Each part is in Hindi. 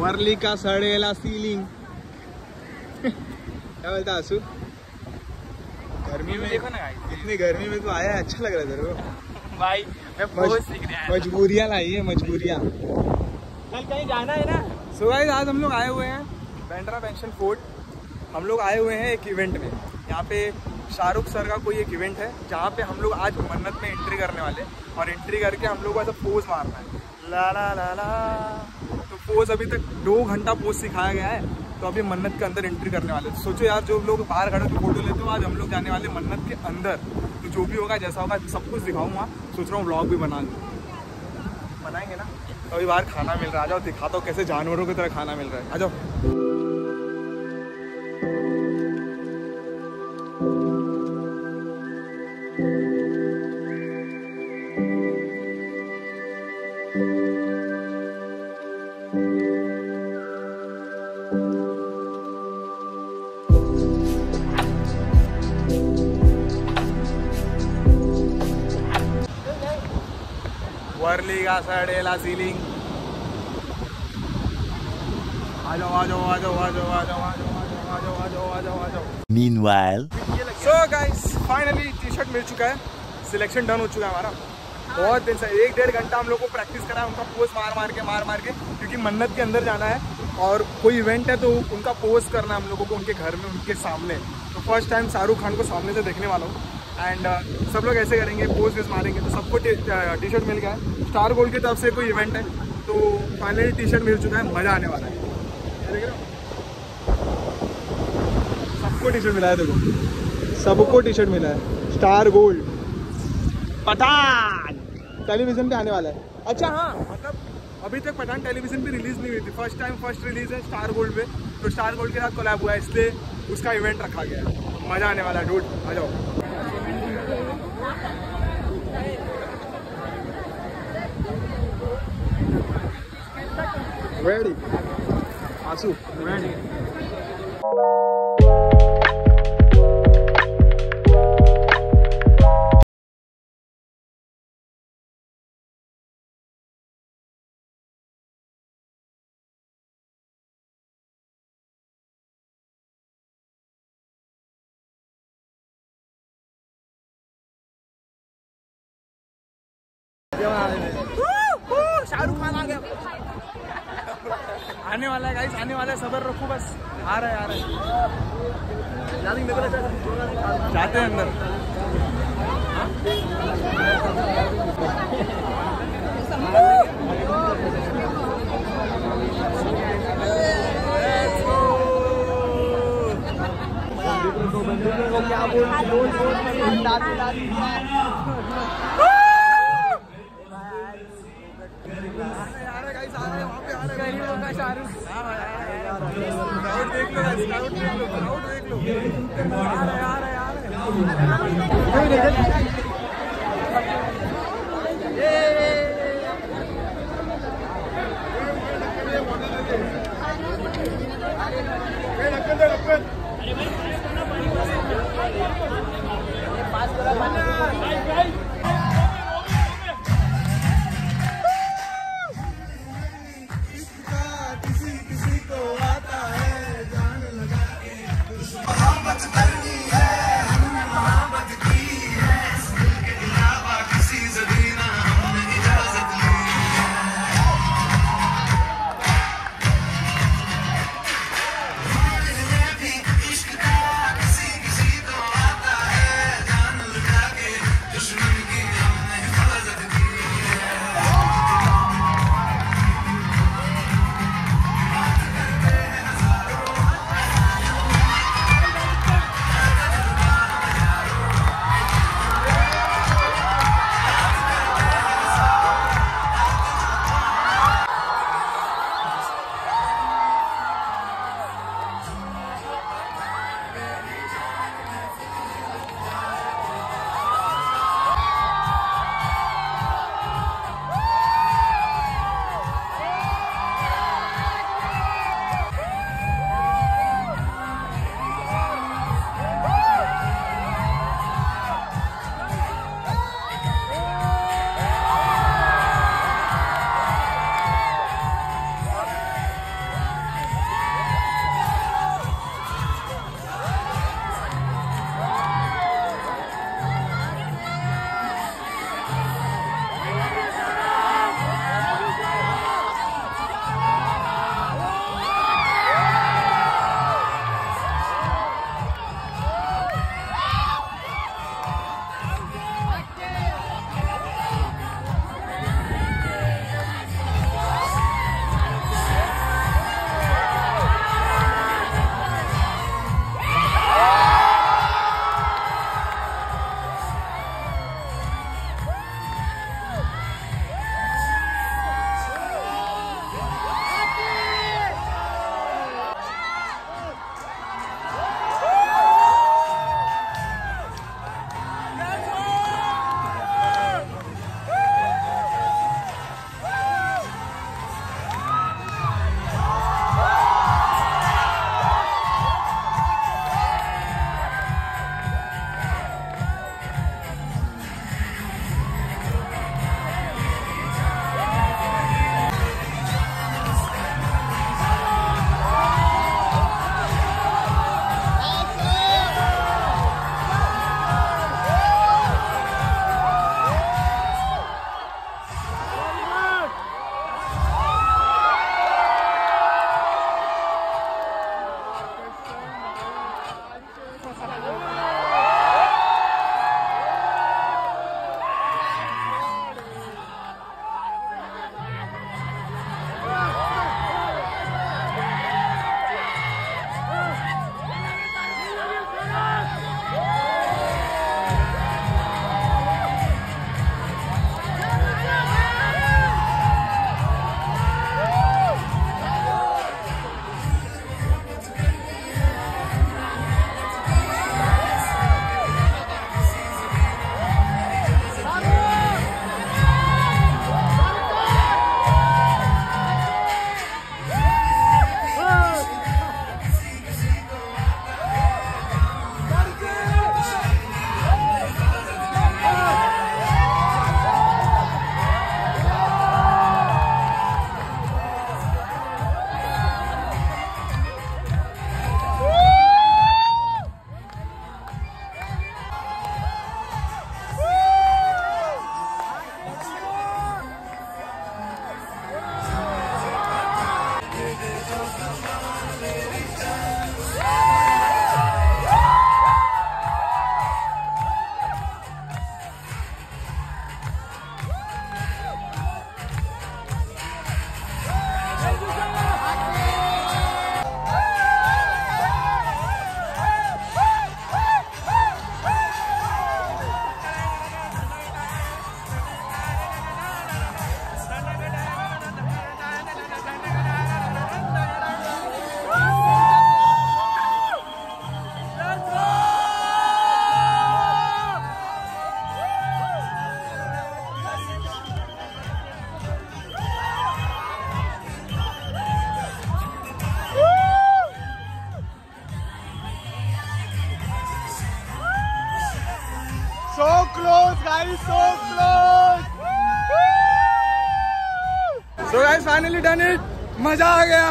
वर्ली का सड़ेला सीलिंग क्या बोलता आसू? गर्मी में देखो ना। इतनी गर्मी में तो आया है अच्छा लग रहा है तेरे को। भाई मैं बहुत सीख रहा मजबूरियाँ लाई है मजबूरियाँ। कल कहीं जाना है ना? सो गाइस आज हम लोग आए हुए हैं बैंड्रा पेंशन फोर्ट हम लोग आए हुए हैं एक इवेंट में। यहाँ पे शाहरुख सर का कोई एक इवेंट है जहाँ पे हम लोग आज मन्नत में एंट्री करने वाले और एंट्री करके हम लोग को ऐसा पोज मारना है। ला ला ला ला। पोज अभी तक दो घंटा पोज सिखाया गया है तो अभी मन्नत के अंदर एंट्री करने वाले। तो सोचो यार, जो लोग बाहर खड़े होकर फ़ोटो लेते हो, आज हम लोग जाने वाले मन्नत के अंदर। तो जो भी होगा, जैसा होगा, सब कुछ दिखाऊँगा। सोच रहा हूँ ब्लॉग भी बना लूँ। बनाएँगे ना? अभी बाहर खाना मिल रहा है। आ जाओ, दिखाता हूँ कैसे जानवरों की तरह खाना मिल रहा है। आ जाओ। वर्ली का सड़ेला सीलिंग जाओ आ जाओ आ जाओ आ जाओ आ जाओ Meanwhile, so guys finally T shirt मिल चुका है। सिलेक्शन डन हो चुका है हमारा। बहुत दिन से एक डेढ़ घंटा हम लोग को प्रैक्टिस करा है उनका पोज मार मार के मार मार के क्योंकि मन्नत के अंदर जाना है। और कोई इवेंट है तो उनका पोज करना है हम लोगों को उनके घर में उनके सामने। तो फ़र्स्ट टाइम शाहरुख खान को सामने से देखने वाला हूँ। एंड uh, सब लोग ऐसे करेंगे पोज वेज मारेंगे तो सबको टी शर्ट मिल गया है। स्टार गोल्ड की तरफ़ से कोई इवेंट है तो फाइनली टी शर्ट मिल चुका है मज़ा आने वाला है? सबको टी शर्ट मिला है देखो। सबको टी शर्ट मिला है। Star gold Pathan! टेलीविज़न पे आने वाला है। अच्छा हाँ मतलब अभी तक पठान टेलीविज़न पे रिलीज़ नहीं हुई थी। फ़र्स्ट टाइम फ़र्स्ट रिलीज़ है स्टार गोल्ड पे। तो स्टार गोल्ड के साथ कोलैब हुआ है इसलिए उसका इवेंट रखा गया है। मज़ा आने वाला है डूड आ जाओ। ready. Asu, ready. Woo! Woo! Shahrukh Khan आ आने वाला है गाइस आने वाला है, सबर रखो बस। आ रहा है, आ रहा है। जाते हैं अंदर। Crowd 아, 만나 so guys finally done it मज़ा आ गया।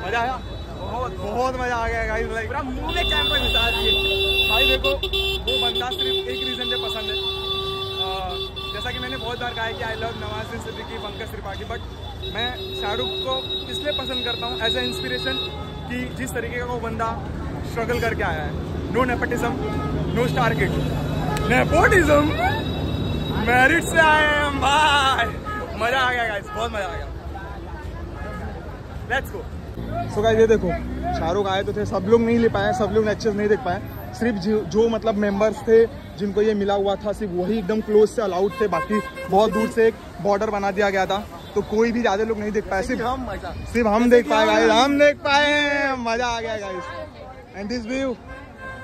मज़ा आया? बहुत बहुत मज़ा आ गया गाइस लाइक पूरा मुँह में कैमरा घुसा दिए। भाई देखो वो बंदा सिर्फ़ एक रीजन से पसंद है। अह, जैसा कि मैंने बहुत बार कहा है कि I love Nawaz Siddiqui Pankaj Tripathi but मैं शाहरुख को इसलिए पसंद करता हूँ एज ए इंस्पिरेशन कि जिस तरीके का वो बंदा स्ट्रगल करके आया है। No nepotism no star kid nepotism merit से आए हम भाई। मज़ा आ गया गाइस बहुत मज़ा आ गया. लेट्स गो सो गाइस ये देखो शाहरुख आए तो थे सब लोग नहीं ले पाए सब लोग नेचर्स नहीं देख पाए. सिर्फ़ जो, जो मतलब मेंबर्स थे जिनको ये मिला हुआ था सिर्फ़ वही एकदम क्लोज से अलाउड थे. बाकी बहुत दूर से एक बॉर्डर बना दिया गया था. तो कोई भी ज़्यादा लोग नहीं देख पाए. सिर्फ़ हम सिर्फ़ हम देख पाए गाइस हम देख पाए मज़ा आ गया guys and this view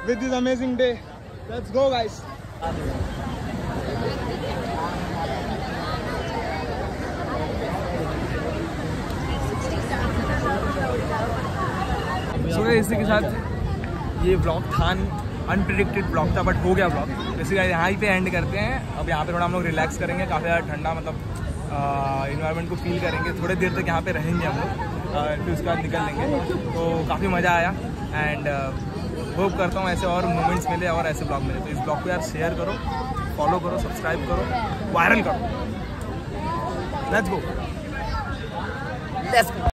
with this amazing day let's go guys so इसी के साथ ये ब्लॉग था अनप्रिडिक्टेड ब्लॉग था बट हो गया ब्लॉग कि यहाँ ही पे एंड करते हैं। अब यहाँ पे थोड़ा हम लोग रिलैक्स करेंगे, काफ़ी ज़्यादा ठंडा मतलब इन्वायरमेंट को फील करेंगे। थोड़े देर तक यहाँ पे रहेंगे हम लोग फिर उसके बाद निकल लेंगे। तो काफ़ी मज़ा आया एंड होप करता हूँ ऐसे और मोमेंट्स मिले और ऐसे ब्लॉग मिले। तो इस ब्लॉग को यार शेयर करो फॉलो करो सब्सक्राइब करो वायरल करो। Let's go let's